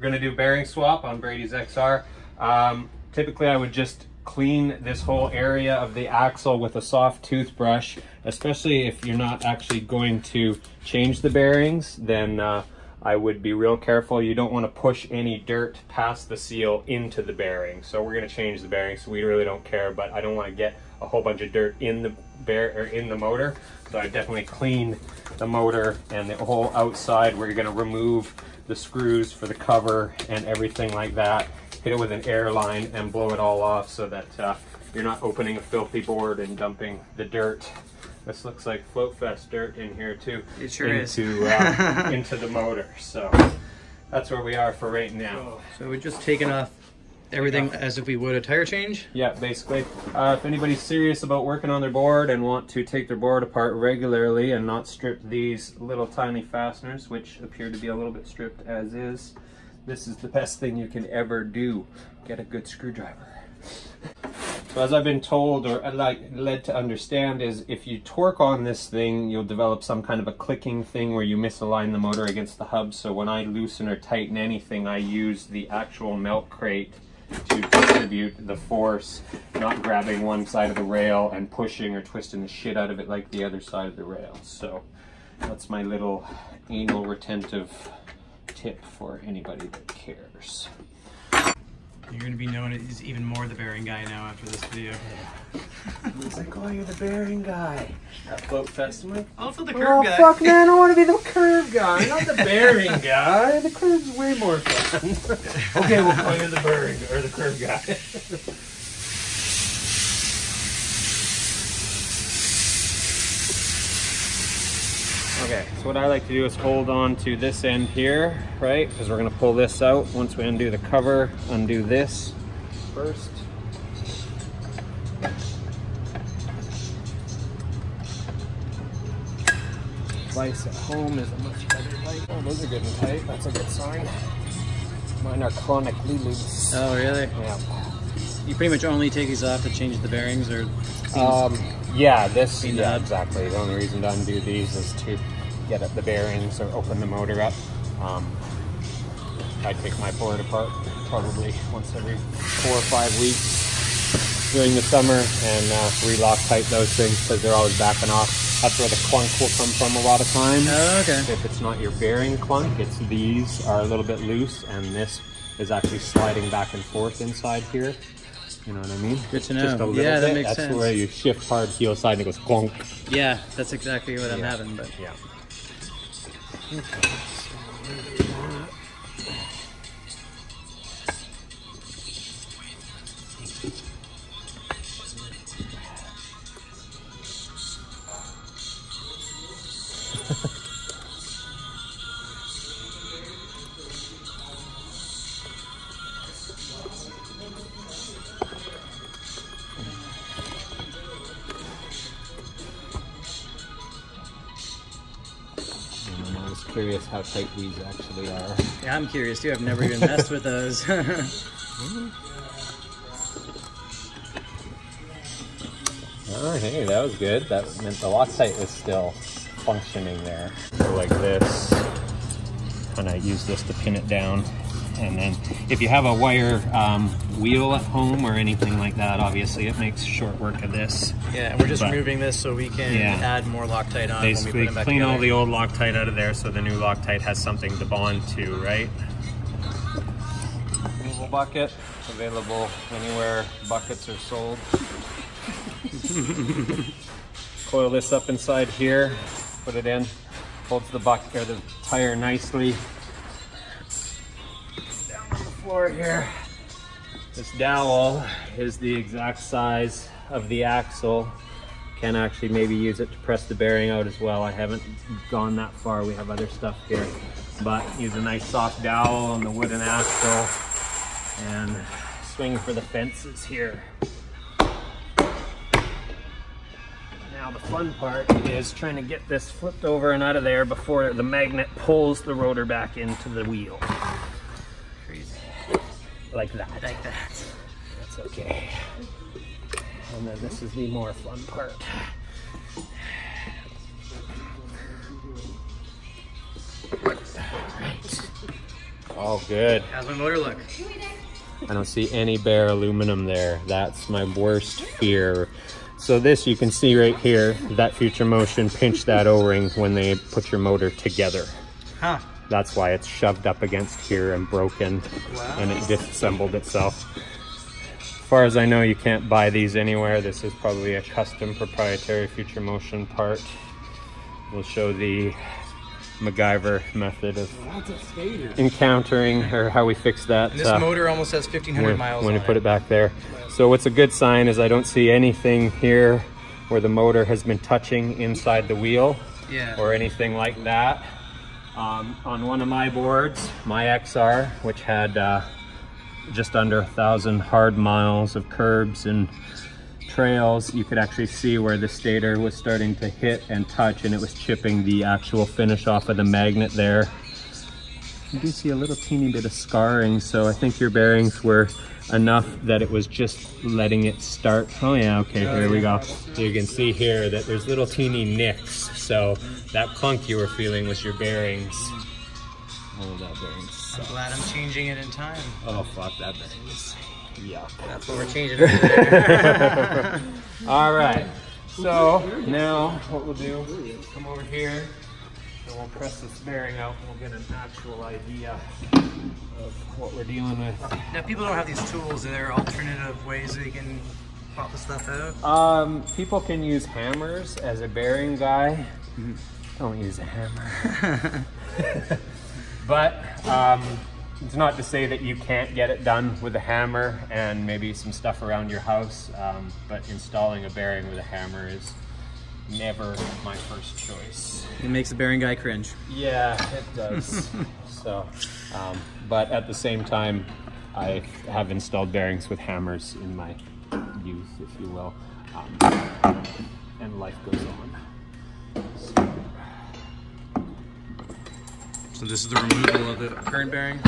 We're gonna do bearing swap on Brady's XR. Um, typically I would just clean this whole area of the axle with a soft toothbrush, especially if you're not actually going to change the bearings, then uh, I would be real careful. You don't want to push any dirt past the seal into the bearing. So we're going to change the bearing, so we really don't care, but I don't want to get a whole bunch of dirt in the bear or in the motor. So I definitely clean the motor and the whole outside. We're going to remove the screws for the cover and everything like that. Hit it with an air line and blow it all off so that uh, you're not opening a filthy board and dumping the dirt. This looks like Float Fest dirt in here too. It sure into, is. uh, into the motor. So that's where we are for right now. So we're just taking off everything as if we would a tire change. Yeah, basically. Uh, if anybody's serious about working on their board and want to take their board apart regularly and not strip these little tiny fasteners, which appear to be a little bit stripped as is, this is the best thing you can ever do. Get a good screwdriver. So as I've been told or like led to understand is if you torque on this thing, you'll develop some kind of a clicking thing where you misalign the motor against the hub. So when I loosen or tighten anything, I use the actual milk crate to distribute the force, not grabbing one side of the rail and pushing or twisting the shit out of it like the other side of the rail. So that's my little anal retentive tip for anybody that cares. You're gonna be known as even more the bearing guy now after this video. He's like, oh, you're the bearing guy. At Float Festival. Also the Oh, curve guy. fuck, man, I want to be the curve guy, not the bearing guy. The curve's way more fun. okay, we'll call you the bearing or the curve guy. Okay, so what I like to do is hold on to this end here, right? Because we're gonna pull this out. Once we undo the cover, undo this first. Vice at home is a much better light. Oh, those are good and tight. That's a good sign. Mine are chronically loose. Oh really? Yeah. You pretty much only take these off to change the bearings or Um, yeah, this, yeah, exactly. The only reason to undo these is to get at the bearings or open the motor up. Um, I take my board apart probably once every four or five weeks during the summer and uh, re-Loctite those things because they're always backing off. That's where the clunk will come from a lot of times. Oh, okay. If it's not your bearing clunk, it's these are a little bit loose and this is actually sliding back and forth inside here. You know what I mean? Good to know. Just a little Yeah, that bit. makes That's sense. where you shift hard heel side and it goes clunk. Yeah, that's exactly what I'm Yeah. having, but Yeah. And curious how tight these actually are. yeah, I'm curious too. I've never even messed with those. Oh, hey, that was good. That meant the lock Loctite was still functioning there. So like this, and I use this to pin it down. And then if you have a wire um, wheel at home or anything like that, obviously it makes short work of this. yeah, and we're just But- removing this so we can Yeah. add more Loctite on when we put Basically them back clean all the old Loctite out of there so the new Loctite has something to bond to, right? Removal bucket, available anywhere buckets are sold. Coil this up inside here, put it in, holds the bucket or the tire nicely. Floor here. This dowel is the exact size of the axle. Can actually maybe use it to press the bearing out as well. I haven't gone that far. We have other stuff here. But use a nice soft dowel on the wooden axle and swing for the fences here. Now the fun part is trying to get this flipped over and out of there before the magnet pulls the rotor back into the wheel. Crazy. Like that. Like that. That's okay. And then this is the more fun part. All good. How's my motor look? I don't see any bare aluminum there. That's my worst fear. So this you can see right here, that Future Motion pinched that O-ring when they put your motor together. Huh. That's why it's shoved up against here and broken Wow. and it disassembled itself. As far as I know, you can't buy these anywhere. This is probably a custom proprietary Future Motion part. We'll show the MacGyver method of encountering or how we fix that. And this uh, motor almost has 1,500 when, miles when you put it back there. So what's a good sign is I don't see anything here where the motor has been touching inside the wheel Yeah. or anything like that. Um, on one of my boards, my XR, which had uh, just under a thousand hard miles of curbs and trails, you could actually see where the stator was starting to hit and touch and it was chipping the actual finish off of the magnet there. You do see a little teeny bit of scarring, so I think your bearings were enough that it was just letting it start. Oh yeah, okay, here we go. You can see here that there's little teeny nicks. So that clunk you were feeling was your bearings. Oh, that bearing I'm glad I'm changing it in time. Oh, fuck, that bearing is yuck. That's what we're changing it. All right. So now what we'll do come over here and we'll press this bearing out and we'll get an actual idea of what we're dealing with. now, people don't have these tools. Are there alternative ways that you can pop the stuff out? Um, people can use hammers as a bearing guy. Don't use a hammer. but um, it's not to say that you can't get it done with a hammer and maybe some stuff around your house. Um, but installing a bearing with a hammer is never my first choice. It makes the bearing guy cringe. Yeah, it does. so, um, but at the same time, I have installed bearings with hammers in my youth, if you will, um, and life goes on. So this is the removal of the current bearing.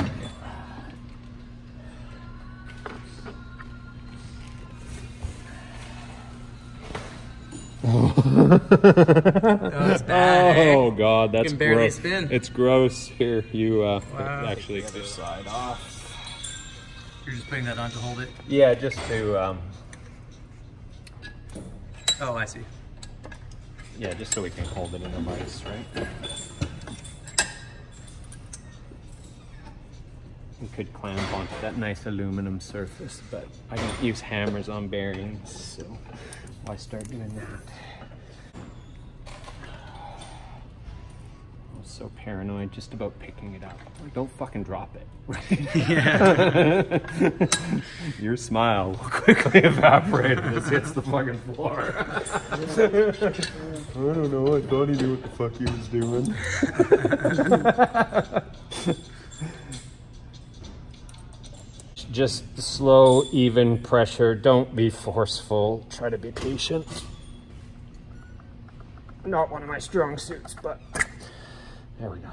That's bad, eh? Oh God, that's gross. spin. It's gross. Here, you uh, Wow. actually this side off. You're just putting that on to hold it. Yeah, just to um, Oh, I see. yeah, just so we can hold it in the vise, right? We could clamp onto that nice aluminum surface, but I don't use hammers on bearings, so why start doing that? I was so paranoid just about picking it up. Like, don't fucking drop it. Your smile will quickly evaporate if this hits the fucking floor. I don't know. I thought he knew what the fuck he was doing. Just slow, even pressure. Don't be forceful. Try to be patient. Not one of my strong suits, but there we go.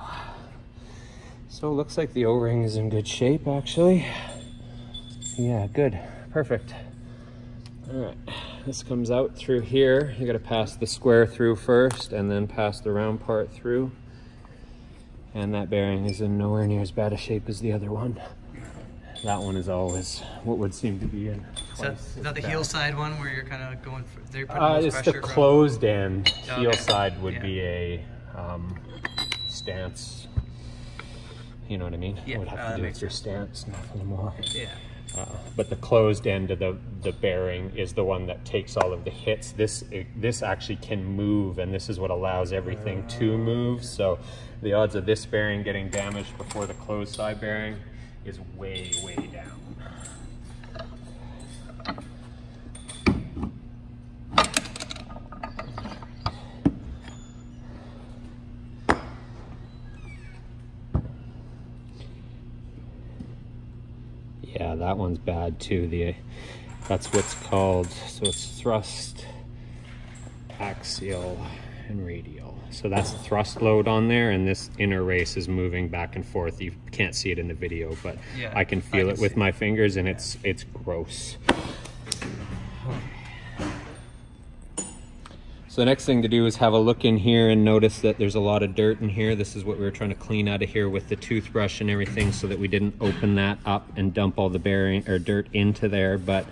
So it looks like the O-ring is in good shape, actually. Yeah, good. Perfect. All right, this comes out through here. You gotta pass the square through first and then pass the round part through. And that bearing is in nowhere near as bad a shape as the other one. That one is always what would seem to be in. Is that, is that the heel side one where you're kind of going for, they're putting Uh, it's the pressure from? closed end. Okay. Heel side would Yeah. be a um, stance. You know what I mean? Yeah, It would have uh, to do with your stance, nothing more. Yeah. Uh, but the closed end of the, the bearing is the one that takes all of the hits. This this actually can move, and this is what allows everything to move. So the odds of this bearing getting damaged before the closed side bearing is way, way down. Yeah, that one's bad too. The that's what's called so it's thrust, axial, and radial. So that's thrust load on there, and this inner race is moving back and forth. You can't see it in the video, but Yeah, I can I feel can it with my fingers, and it's it's gross. So So the next thing to do is have a look in here and notice that there's a lot of dirt in here. This is what we were trying to clean out of here with the toothbrush and everything so that we didn't open that up and dump all the bearing or dirt into there. But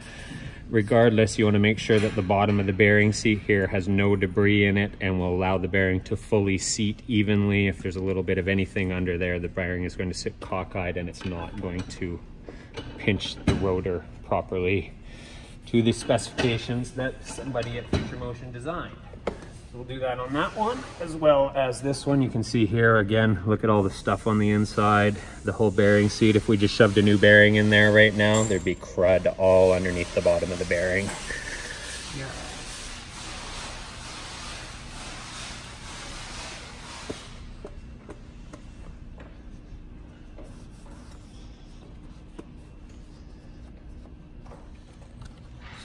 regardless, you want to make sure that the bottom of the bearing seat here has no debris in it and will allow the bearing to fully seat evenly. If there's a little bit of anything under there, the bearing is going to sit cockeyed and it's not going to pinch the rotor properly to the specifications that somebody at Future Motion designed. We'll do that on that one as well as this one. You can see here again, look at all the stuff on the inside, the whole bearing seat. If we just shoved a new bearing in there right now, there'd be crud all underneath the bottom of the bearing. Yeah.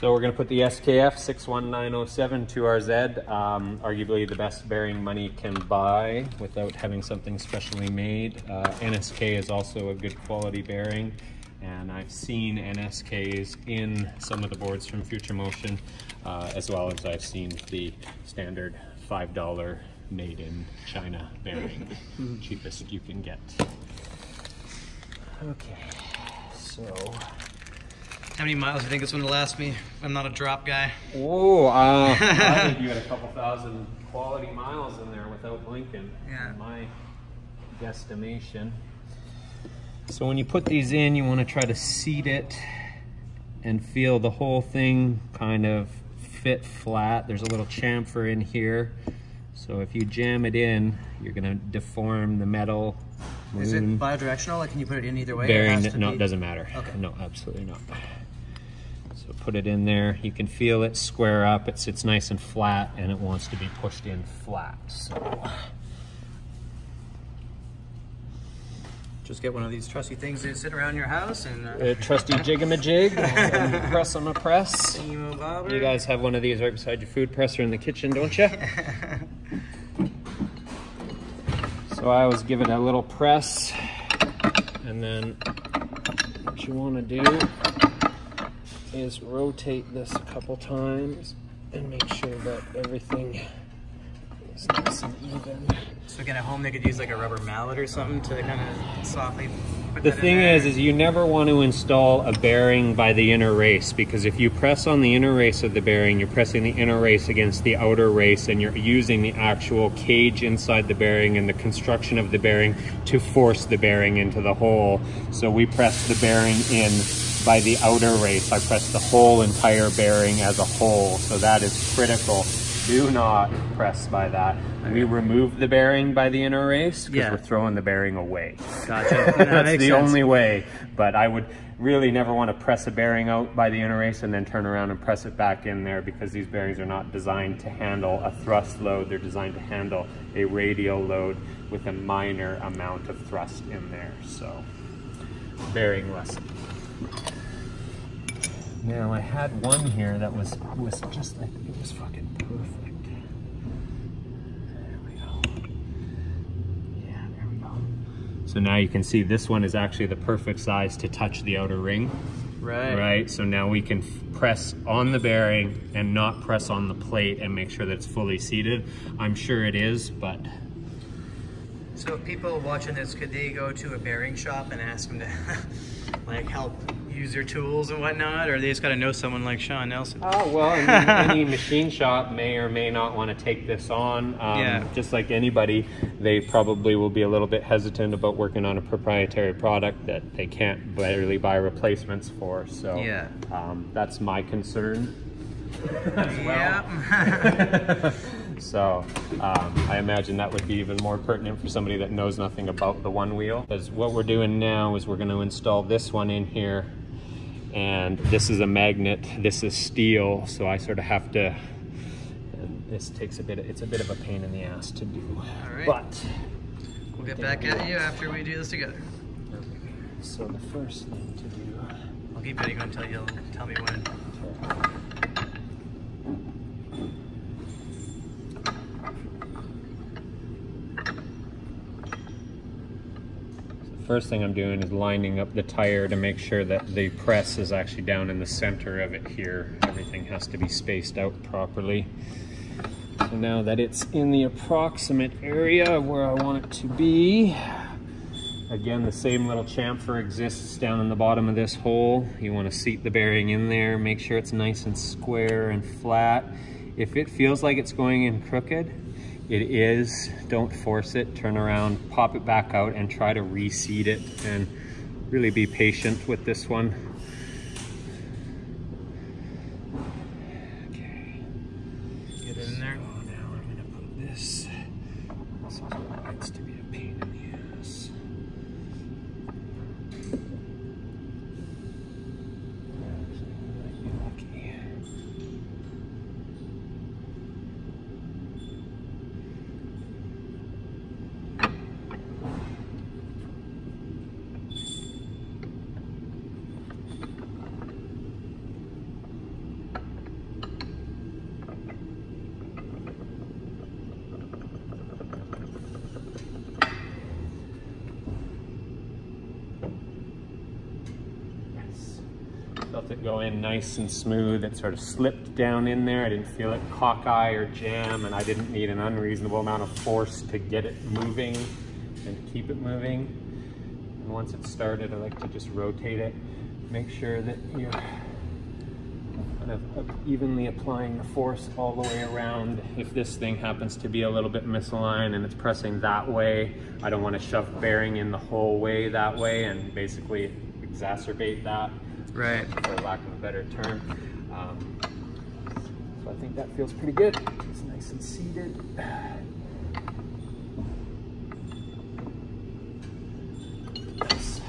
So we're going to put the SKF 61907 2RZ, um, arguably the best bearing money can buy without having something specially made. Uh, NSK is also a good quality bearing and I've seen NSKs in some of the boards from Future Motion uh, as well as I've seen the standard $5 made in China bearing, cheapest you can get. Okay, so How many miles do you think this one will last me? I'm not a drop guy. Oh, uh, I think you had a couple thousand quality miles in there without blinking. Yeah. My guesstimation. So when you put these in, you want to try to seat it and feel the whole thing kind of fit flat. There's a little chamfer in here. So if you jam it in, you're going to deform the metal. Is it moon bidirectional? Like, can you put it in either way? It bearing has no be- it doesn't matter Okay. no absolutely not so put it in there. You can feel it square up. It sits nice and flat and it wants to be pushed in flat. So Just get one of these trusty things that sit around your house and. Uh, a trusty jigamajig and press on a press. You guys have one of these right beside your food presser in the kitchen don't you so I always give it a little press. And then what you want to do is rotate this a couple times and make sure that everything is nice and even. So again, at home they could use like a rubber mallet or something to kind of softly. The thing is, is you never want to install a bearing by the inner race because if you press on the inner race of the bearing, you're pressing the inner race against the outer race and you're using the actual cage inside the bearing and the construction of the bearing to force the bearing into the hole. So we press the bearing in by the outer race. I press the whole entire bearing as a whole. So that is critical. Do not press by that. We remove the bearing by the inner race because Yeah. we're throwing the bearing away. Gotcha. That That's the sense. only way. But I would really never want to press a bearing out by the inner race and then turn around and press it back in there because these bearings are not designed to handle a thrust load. They're designed to handle a radial load with a minor amount of thrust in there. So, bearing lesson. Now I had one here that was was just like it was fucking perfect. There we go. Yeah, there we go. So now you can see this one is actually the perfect size to touch the outer ring. Right. Right, so now we can press on the bearing and not press on the plate and make sure that it's fully seated. I'm sure it is, but So if people watching this, could they go to a bearing shop and ask them to like help use your tools and whatnot, or they just got to know someone like Sean Nelson? Oh, well, any machine shop may or may not want to take this on. Um, Yeah. Just like anybody, they probably will be a little bit hesitant about working on a proprietary product that they can't really buy replacements for. So Yeah. um, that's my concern as well. Yep. So um, I imagine that would be even more pertinent for somebody that knows nothing about the one wheel. Because what we're doing now is we're going to install this one in here. And this is a magnet, this is steel, so I sort of have to, this takes a bit, of, it's a bit of a pain in the ass to do. All right. But, we'll get back at you after we do this together. so the first thing to do, I'll keep hitting until you'll tell me when. First thing I'm doing is lining up the tire to make sure that the press is actually down in the center of it here. Everything has to be spaced out properly. So now that it's in the approximate area where I want it to be, again, the same little chamfer exists down in the bottom of this hole. You want to seat the bearing in there, make sure it's nice and square and flat. If it feels like it's going in crooked, it is. Don't force it, turn around, pop it back out and try to reseed it and really be patient with this one. Okay. Get it in there. Oh, now I'm gonna put this. This is what likes to be a pain in the ass. Actually, you might be lucky. Yes. Felt it go in nice and smooth. It sort of slipped down in there. I didn't feel it cockeye or jam, and I didn't need an unreasonable amount of force to get it moving and keep it moving. And once it's started, I like to just rotate it. Make sure that you're kind of evenly applying the force all the way around. If this thing happens to be a little bit misaligned and it's pressing that way, I don't want to shove bearing in the whole way that way and basically exacerbate that Right. for lack of a better term. Um, so I think that feels pretty good. It's nice and seated. Nice.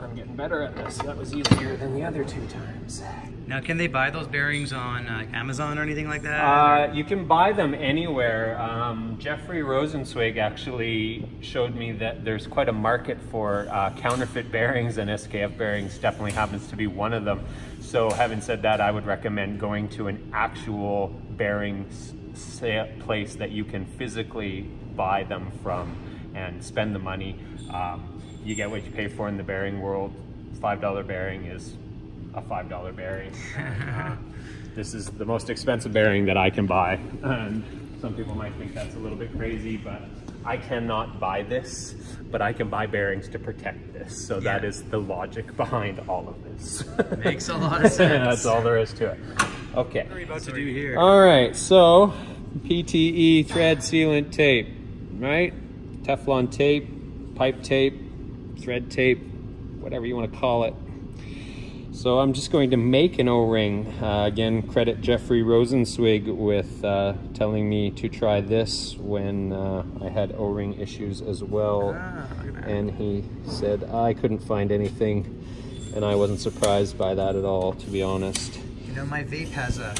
I'm getting better at this. That was easier than the other two times. Now, can they buy those bearings on uh, Amazon or anything like that? Uh, you can buy them anywhere. Um, Jeffrey Rosenzweig actually showed me that there's quite a market for uh, counterfeit bearings, and SKF bearings definitely happens to be one of them. So, having said that, I would recommend going to an actual bearing place that you can physically buy them from and spend the money. Um, you get what you pay for in the bearing world. $5 bearing is a five dollar bearing. Uh, this is the most expensive bearing that I can buy, and some people might think that's a little bit crazy, but I cannot buy this, but I can buy bearings to protect this. So that Yeah. is the logic behind all of this. Makes a lot of sense. that's all there is to it. Okay. What are we about to do here? All right, so PTE thread sealant tape, right? Teflon tape, pipe tape, thread tape, whatever you want to call it. So I'm just going to make an O-ring. Uh, again, credit Jeffrey Rosenzweig with uh, telling me to try this when uh, I had O-ring issues as well. Ah, look at that. And he said I couldn't find anything, and I wasn't surprised by that at all, to be honest. You know, my vape has a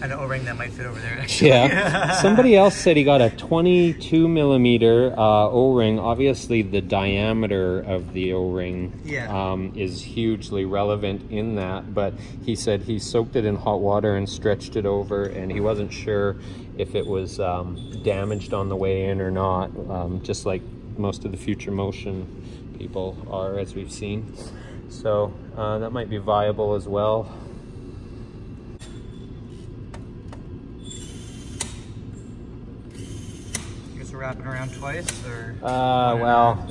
an O-ring that might fit over there. Actually. Yeah. Somebody else said he got a 22 millimeter uh, O-ring. Obviously, the diameter of the O-ring Yeah. um, is hugely relevant in that. But he said he soaked it in hot water and stretched it over, and he wasn't sure if it was um, damaged on the way in or not. Um, just like most of the future motion people are, as we've seen. So uh, that might be viable as well. Wrapping around twice, or? Uh, well,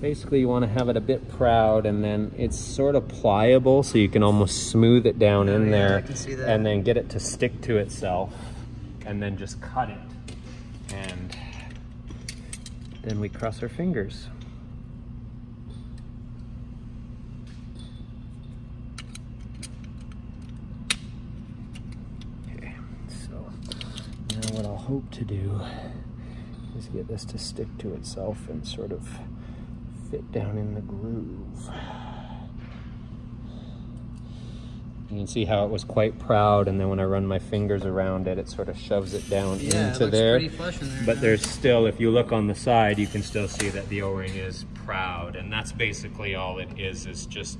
basically you want to have it a bit proud and then it's sort of pliable so you can almost smooth it down Oh, in yeah, there I can see that. and then get it to stick to itself and then just cut it and then we cross our fingers. Okay, so now what I'll hope to do is get this to stick to itself and sort of fit down in the groove. You can see how it was quite proud and then when I run my fingers around it, it sort of shoves it down Yeah, it into looks there. in there But now. there's still, if you look on the side, you can still see that the O-ring is proud and that's basically all it is, is just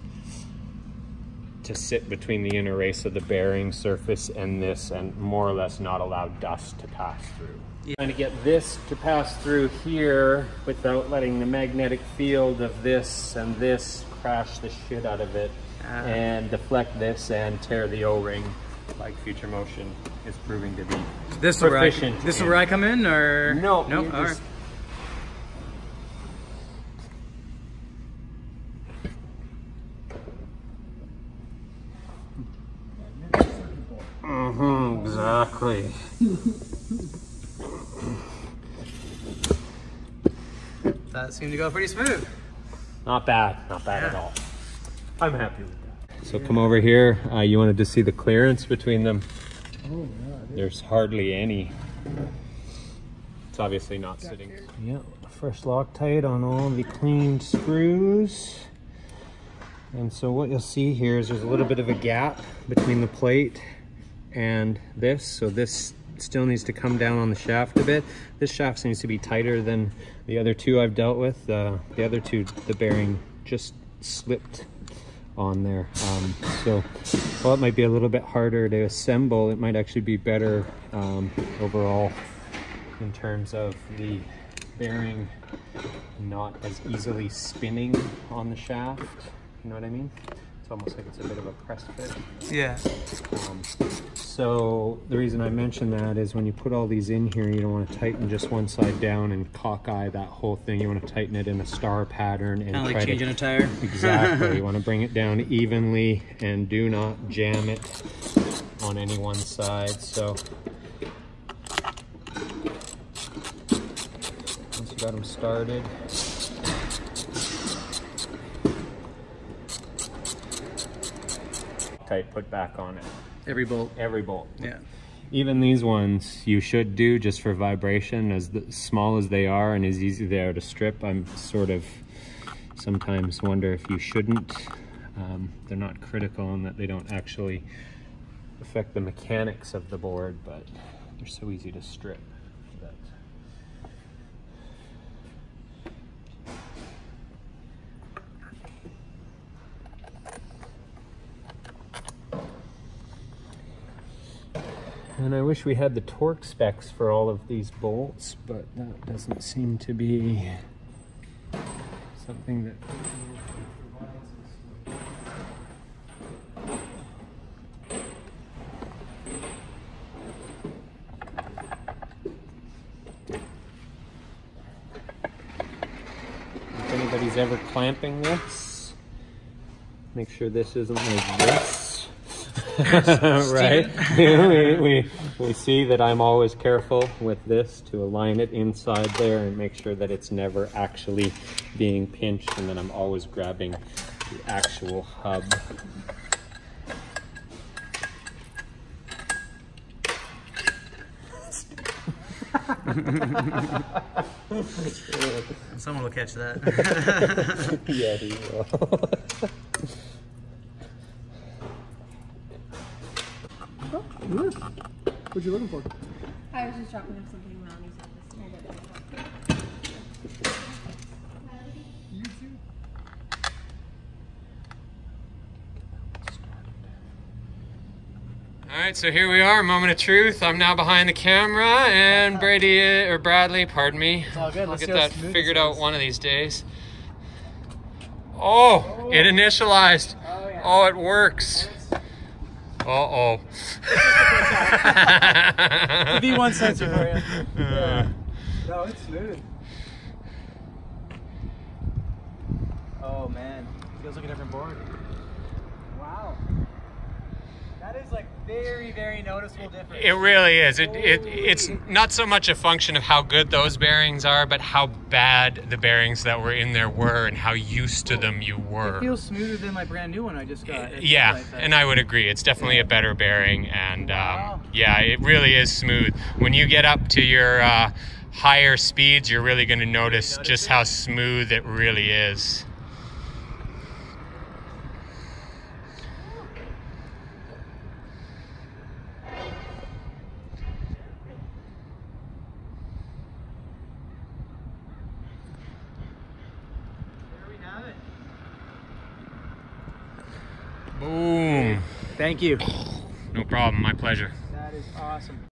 to sit between the inner race of the bearing surface and this and more or less not allow dust to pass through. Yeah. Trying to get this to pass through here without letting the magnetic field of this and this crash the shit out of it Ah. and deflect this and tear the O-ring like Future Motion is proving to be. This is where I, this is where I come in, or No, no, you all just- right. Mm-hmm, exactly. That seemed to go pretty smooth. Not bad, not bad at all. I'm happy with that. So come over here. Uh, you wanted to see the clearance between them. There's hardly any. It's obviously not sitting. Yeah, fresh Loctite on all the cleaned screws. And so what you'll see here is there's a little bit of a gap between the plate and this. So this still needs to come down on the shaft a bit. This shaft seems to be tighter than the other two I've dealt with. Uh, the other two, the bearing just slipped on there. Um, so while it might be a little bit harder to assemble, it might actually be better um, overall in terms of the bearing not as easily spinning on the shaft. You know what I mean? It's almost like it's a bit of a press fit. Yeah. Um, so the reason I mention that is when you put all these in here, you don't want to tighten just one side down and cockeye that whole thing. You want to tighten it in a star pattern and Kind of like to changing a tire. Exactly. you want to bring it down evenly and do not jam it on any one side. So once you got them started, tight put back on it. Every bolt. Every bolt. Yeah. Even these ones you should do just for vibration as the, small as they are and as easy they are to strip. I'm sort of sometimes wonder if you shouldn't. Um, they're not critical in that they don't actually affect the mechanics of the board, but they're so easy to strip that And I wish we had the torque specs for all of these bolts, but that doesn't seem to be something that If anybody's ever clamping this, make sure this isn't like this. right? we, we, we see that I'm always careful with this to align it inside there and make sure that it's never actually being pinched and then I'm always grabbing the actual hub. Someone will catch that. yeah, he will. What you looking for? I was just dropping off something around his office. All right, so here we are, moment of truth. I'm now behind the camera, and Brady uh, or Bradley, pardon me. It's all good. I'll Let's get see how that figured out one of these days. Oh, it initialized. Oh, yeah. Oh, it works. Uh oh. V1 sensor for you. Uh, No, it's smooth. Oh man, feels like a different board. Wow. That is like very, very noticeable difference. It really is. It, it it's not so much a function of how good those bearings are, but how bad the bearings that were in there were and how used to them you were. It feels smoother than my brand new one I just got. It yeah, like and I would agree. It's definitely a better bearing, and Wow. um, yeah, it really is smooth. When you get up to your uh, higher speeds, you're really going to notice just how smooth it really is. There we have it. Boom. Thank you. No problem. My pleasure. That is awesome.